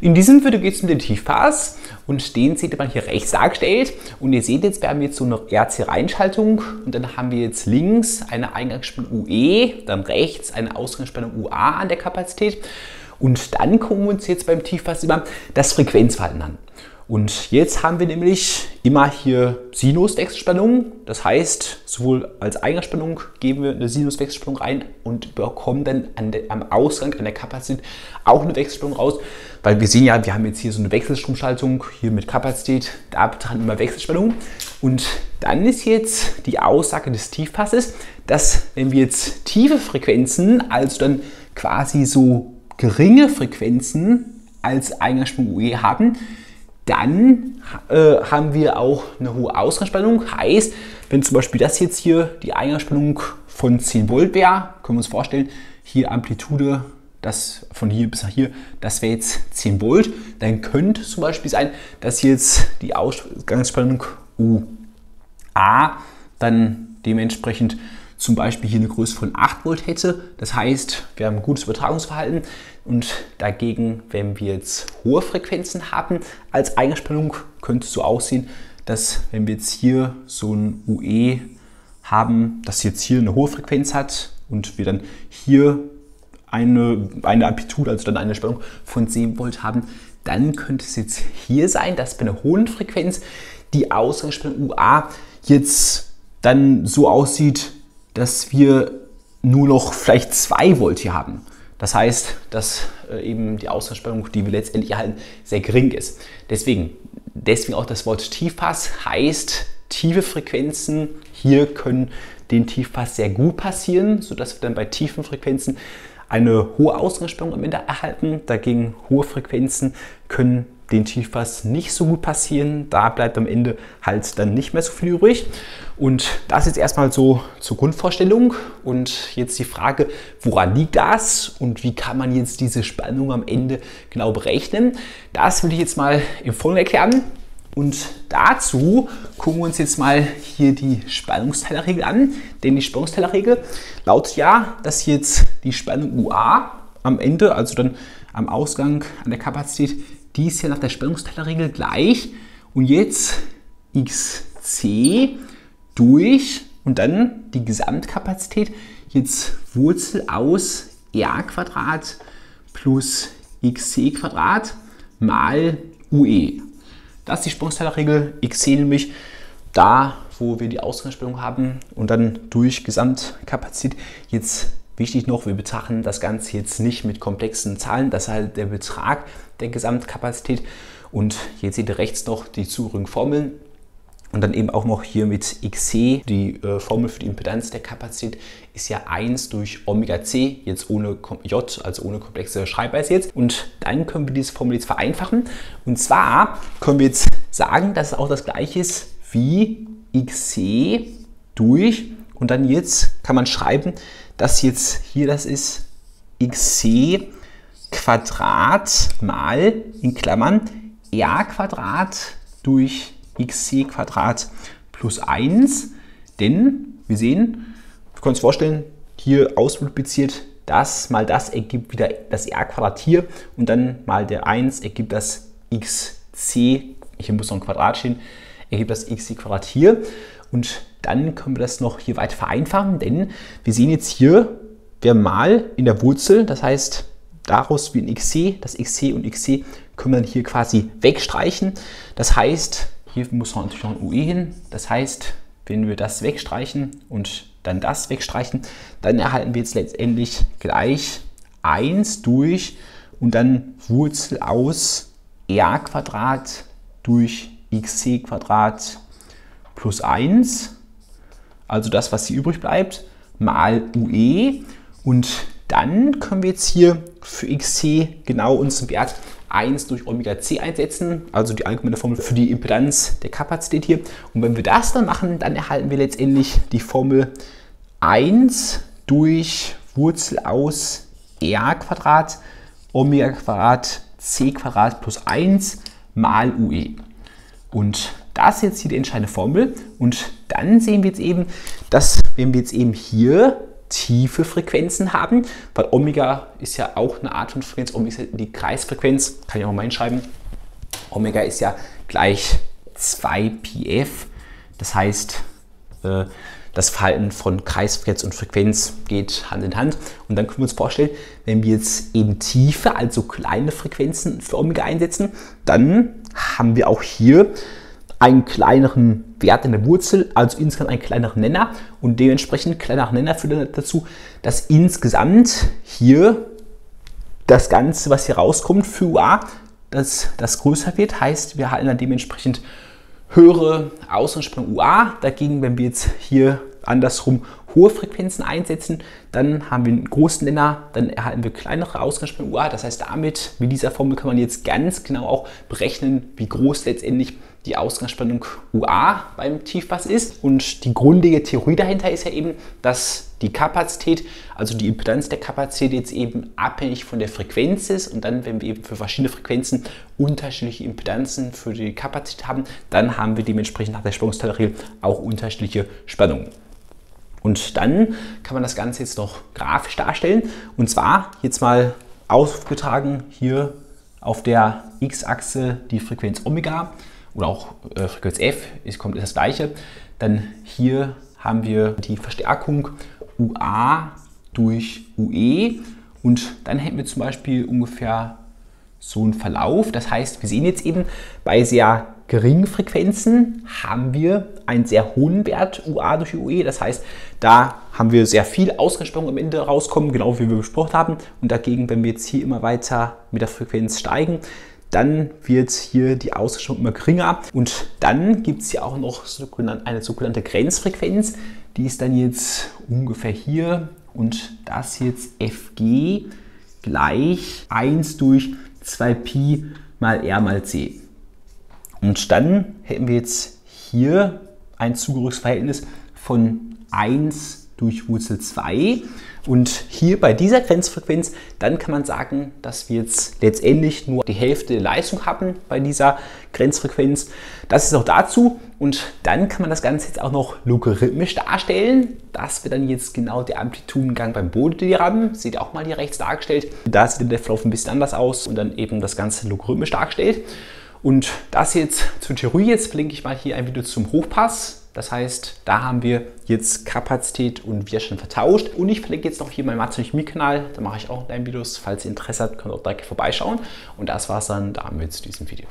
In diesem Video geht es um den Tiefpass und den seht ihr hier rechts dargestellt. Und ihr seht jetzt, wir haben jetzt so eine RC-Reinschaltung und dann haben wir jetzt links eine Eingangsspannung UE, dann rechts eine Ausgangsspannung UA an der Kapazität. Und dann gucken wir uns jetzt beim Tiefpass immer das Frequenzverhalten an. Und jetzt haben wir nämlich immer hier Sinuswechselspannung. Das heißt, sowohl als Eingangsspannung geben wir eine Sinuswechselspannung rein und bekommen dann der, am Ausgang, an der Kapazität auch eine Wechselspannung raus. Weil wir sehen ja, wir haben jetzt hier so eine Wechselstromschaltung hier mit Kapazität, da betrachten wir Wechselspannung. Und dann ist jetzt die Aussage des Tiefpasses, dass wenn wir jetzt tiefe Frequenzen, also dann quasi so geringe Frequenzen als Eingangsspannung UE haben, dann äh, haben wir auch eine hohe Ausgangsspannung. Heißt, wenn zum Beispiel das jetzt hier die Eingangsspannung von 10 Volt wäre, können wir uns vorstellen, hier Amplitude, das von hier bis nach hier, das wäre jetzt 10 Volt. Dann könnte zum Beispiel sein, dass jetzt die Ausgangsspannung UA dann dementsprechend zum Beispiel hier eine Größe von 8 Volt hätte. Das heißt, wir haben ein gutes Übertragungsverhalten und dagegen, wenn wir jetzt hohe Frequenzen haben als Eigenspannung, könnte es so aussehen, dass wenn wir jetzt hier so ein UE haben, das jetzt hier eine hohe Frequenz hat und wir dann hier eine, eine Amplitude, also dann eine Spannung von 10 Volt haben, dann könnte es jetzt hier sein, dass bei einer hohen Frequenz die Ausgangsspannung UA jetzt dann so aussieht, dass wir nur noch vielleicht 2 Volt hier haben. Das heißt, dass äh, eben die Ausgangsspannung, die wir letztendlich erhalten, sehr gering ist. Deswegen, deswegen auch das Wort Tiefpass heißt tiefe Frequenzen. Hier können den Tiefpass sehr gut passieren, sodass wir dann bei tiefen Frequenzen eine hohe Ausgangsspannung am Ende erhalten. Dagegen hohe Frequenzen können den Tiefpass nicht so gut passieren. Da bleibt am Ende halt dann nicht mehr so viel übrig. Und das jetzt erstmal so zur Grundvorstellung. Und jetzt die Frage, woran liegt das und wie kann man jetzt diese Spannung am Ende genau berechnen? Das will ich jetzt mal im Folgenden erklären. Und dazu gucken wir uns jetzt mal hier die Spannungsteilerregel an. Denn die Spannungsteilerregel lautet ja, dass jetzt die Spannung UA am Ende, also dann am Ausgang an der Kapazität, die ist ja nach der Spannungsteilerregel gleich. Und jetzt xc durch und dann die Gesamtkapazität, jetzt Wurzel aus r Quadrat plus xc Quadrat mal ue. Das ist die Spannungsteilerregel. xc nämlich da, wo wir die Ausgangsspannung haben und dann durch Gesamtkapazität. Jetzt wichtig noch, wir betrachten das Ganze jetzt nicht mit komplexen Zahlen, das ist halt der Betrag der Gesamtkapazität. Und jetzt seht ihr rechts noch die zugehörigen Formeln. Und dann eben auch noch hier mit XC, die äh, Formel für die Impedanz der Kapazität ist ja 1 durch Omega C, jetzt ohne J, also ohne komplexe Schreibweise jetzt. Und dann können wir diese Formel jetzt vereinfachen. Und zwar können wir jetzt sagen, dass es auch das gleiche ist wie XC durch und dann jetzt kann man schreiben, dass jetzt hier das ist XC Quadrat mal in Klammern r Quadrat durch xc Quadrat plus 1, denn wir sehen, wir können uns vorstellen, hier ausmultipliziert das mal das ergibt wieder das r Quadrat hier und dann mal der 1 ergibt das xc, hier muss noch ein Quadrat stehen, ergibt das xc Quadrat hier und dann können wir das noch hier weiter vereinfachen, denn wir sehen jetzt hier, wir mal in der Wurzel, das heißt daraus wie ein xc, das xc und xc können wir dann hier quasi wegstreichen. Das heißt, hier muss natürlich noch ein UE hin. Das heißt, wenn wir das wegstreichen und dann das wegstreichen, dann erhalten wir jetzt letztendlich gleich 1 durch und dann Wurzel aus r durch xc plus 1, also das, was hier übrig bleibt, mal UE und dann können wir jetzt hier für xc genau unseren Wert 1 durch Omega c einsetzen, also die allgemeine Formel für die Impedanz der Kapazität hier. Und wenn wir das dann machen, dann erhalten wir letztendlich die Formel 1 durch Wurzel aus r Quadrat Omega Quadrat c Quadrat plus 1 mal UE. Und das ist jetzt hier die entscheidende Formel. Und dann sehen wir jetzt eben, dass wenn wir jetzt eben hier tiefe Frequenzen haben, weil Omega ist ja auch eine Art von Frequenz, Omega ist die Kreisfrequenz, kann ich auch mal hinschreiben. Omega ist ja gleich 2 PF, das heißt, äh, das Verhalten von Kreisfrequenz und Frequenz geht Hand in Hand. Und dann können wir uns vorstellen, wenn wir jetzt eben tiefe, also kleine Frequenzen für Omega einsetzen, dann haben wir auch hier einen kleineren Wert in der Wurzel, also insgesamt einen kleineren Nenner und dementsprechend kleinerer Nenner führt dazu, dass insgesamt hier das Ganze, was hier rauskommt für UA, dass das größer wird, heißt, wir halten dann dementsprechend höhere Außenspannung UA. Dagegen, wenn wir jetzt hier andersrum hohe Frequenzen einsetzen, dann haben wir einen großen Nenner, dann erhalten wir kleinere Ausgangsspannung UA. Das heißt, damit, mit dieser Formel kann man jetzt ganz genau auch berechnen, wie groß letztendlich die Ausgangsspannung UA beim Tiefpass ist. Und die grundlegende Theorie dahinter ist ja eben, dass die Kapazität, also die Impedanz der Kapazität jetzt eben abhängig von der Frequenz ist. Und dann, wenn wir eben für verschiedene Frequenzen unterschiedliche Impedanzen für die Kapazität haben, dann haben wir dementsprechend nach der Spannungsteilregel auch unterschiedliche Spannungen. Und dann kann man das Ganze jetzt noch grafisch darstellen. Und zwar jetzt mal aufgetragen hier auf der x-Achse die Frequenz Omega oder auch äh, Frequenz f, ist, kommt ist das gleiche. Dann hier haben wir die Verstärkung UA durch UE und dann hätten wir zum Beispiel ungefähr so einen Verlauf. Das heißt, wir sehen jetzt eben bei sehr geringen Frequenzen haben wir einen sehr hohen Wert UA durch UE. Das heißt, da haben wir sehr viel Ausgangsspannung am Ende rauskommen, genau wie wir besprochen haben. Und dagegen, wenn wir jetzt hier immer weiter mit der Frequenz steigen, dann wird hier die Ausrichtung immer geringer. Und dann gibt es hier auch noch eine sogenannte Grenzfrequenz. Die ist dann jetzt ungefähr hier und das jetzt Fg gleich 1 durch 2Pi mal R mal C. Und dann hätten wir jetzt hier ein Zugehörigkeitsverhältnis von 1 durch Wurzel 2 und hier bei dieser Grenzfrequenz, dann kann man sagen, dass wir jetzt letztendlich nur die Hälfte der Leistung haben bei dieser Grenzfrequenz. Das ist auch dazu. Und dann kann man das Ganze jetzt auch noch logarithmisch darstellen. Das wird dann jetzt genau der Amplitudengang beim Bodediagramm. Seht ihr auch mal hier rechts dargestellt. Da sieht der Verlauf ein bisschen anders aus und dann eben das Ganze logarithmisch dargestellt. Und das jetzt zur Theorie, jetzt verlinke ich mal hier ein Video zum Hochpass. Das heißt, da haben wir jetzt Kapazität und Widerstand vertauscht. Und ich verlinke jetzt noch hier meinen Mathe Chemie-Kanal. Da mache ich auch Videos. Falls ihr Interesse habt, könnt ihr auch direkt vorbeischauen. Und das war es dann damit zu diesem Video.